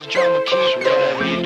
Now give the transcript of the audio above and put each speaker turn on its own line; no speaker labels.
Drama kid,